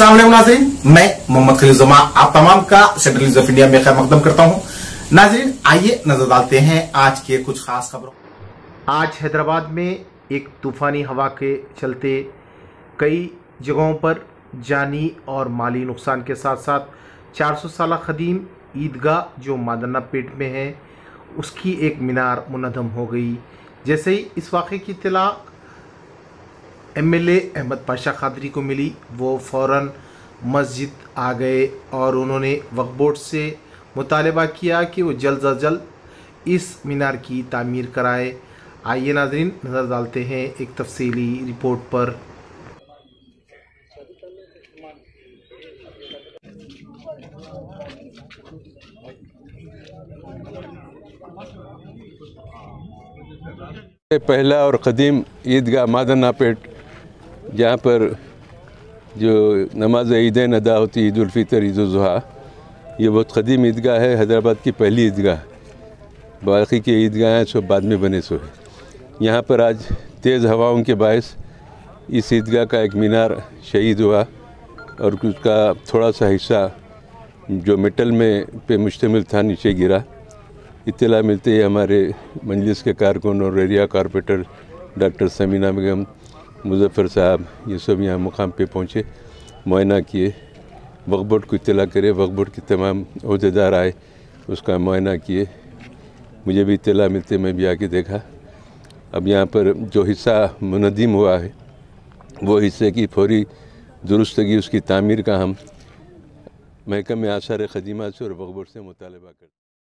السلام علیکم ناظرین۔ میں محمد خلیل زما آپ تمام کا سینٹرل ریزرو آف انڈیا میں خیر مقدم کرتا ہوں۔ ناظرین، آئیے نظر ڈالتے ہیں آج کے کچھ خاص خبروں۔ آج حیدرآباد میں ایک طوفانی ہوا کے چلتے کئی جگہوں پر جانی اور مالی نقصان کے ساتھ ساتھ چار سو سالہ قدیم عیدگاہ جو مادنہ پیٹ میں ہے، اس کی ایک مینار منہدم ہو گئی۔ جیسے ہی اس واقعے کی اطلاع M L A Ahmed Pasha Khadri کو ملی۔ وہ فوراً مسجد آ گئے اور انہوں نے وقف بورڈ سے مطالبہ کیا کہ وہ جلد از جلد اس مینار کی تعمیر کرائے۔ آئیے ناظرین نظر ڈالتے ہیں ایک تفصیلی رپورٹ پر۔ پہلا اور قدیم عیدگاہ مادنہ پیٹ جہاں پر جو نماز عیدین ادا ہوتی عید الفطر، عید الاضحیٰ، یہ بہت قدیم عیدگاہ ہے، حیدرآباد کی پہلی عیدگاہ باقی کی عیدگاہیں سب بعد میں بنے سو ہے یہاں پر آج تیز ہواؤں کے باعث اس عیدگاہ کا ایک مینار شہید ہوا اور اس کا تھوڑا سا حصہ جو میٹل میں پہ مشتمل تھا، نیچے گرا۔ اطلاع ملتے ہی ہمارے مجلس کے کارکن اور ایریا کارپوریٹر ڈاکٹر سمینہ بیگم مظفر صاحب، یہ سب یہاں مقام پہ پہنچے، معائنہ کیے، وقت بورڈ کو اطلاع کرے، وقت بورڈ کے تمام عہدیدار آئے، اس کا معائنہ کیے۔ مجھے بھی اطلاع ملتے، میں بھی آ کے دیکھا۔ اب یہاں پر جو حصہ مندم ہوا ہے، وہ حصے کی فوری درستگی، اس کی تعمیر کا ہم محکمہ آثار قدیمہ سے اور وقبر سے مطالبہ کرتے